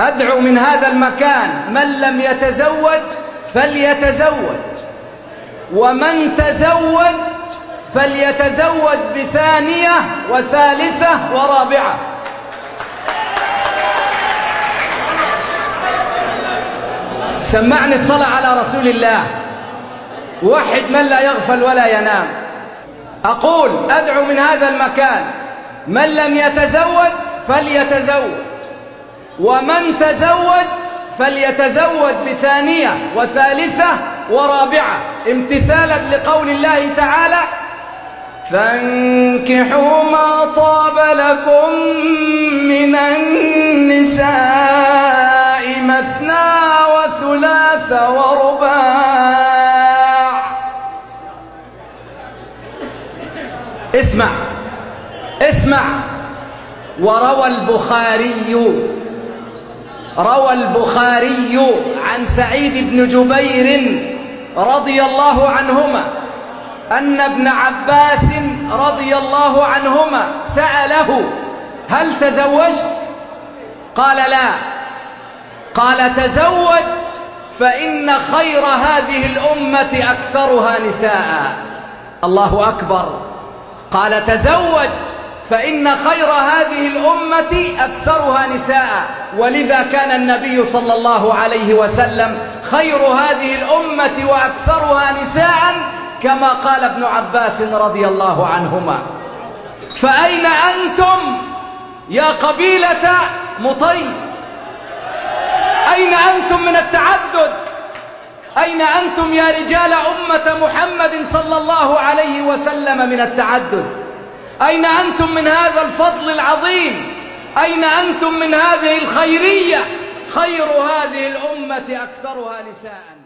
أدعو من هذا المكان من لم يتزوج فليتزوج ومن تزوج فليتزوج بثانية وثالثة ورابعة. سمعني الصلاة على رسول الله. وحد من لا يغفل ولا ينام. أقول أدعو من هذا المكان من لم يتزوج فليتزوج. ومن تزوج فليتزوج بثانية وثالثة ورابعة. امتثالا لقول الله تعالى فانكحوا ما طاب لكم من النساء مثنى وثلاث ورباع. اسمع اسمع. وروى البخاري روى البخاري عن سعيد بن جبير رضي الله عنهما أن ابن عباس رضي الله عنهما سأله هل تزوجت؟ قال لا. قال تزوج فإن خير هذه الأمة أكثرها نساء. الله أكبر. قال تزوج فإن خير هذه الأمة أكثرها نساء. ولذا كان النبي صلى الله عليه وسلم خير هذه الأمة وأكثرها نساء كما قال ابن عباس رضي الله عنهما. فأين أنتم يا قبيلة مطي؟ أين أنتم من التعدد؟ أين أنتم يا رجال أمة محمد صلى الله عليه وسلم من التعدد؟ أين أنتم من هذا الفضل العظيم؟ أين أنتم من هذه الخيرية؟ خير هذه الأمة أكثرها نساءً.